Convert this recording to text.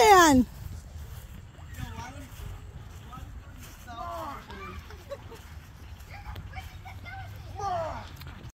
Man.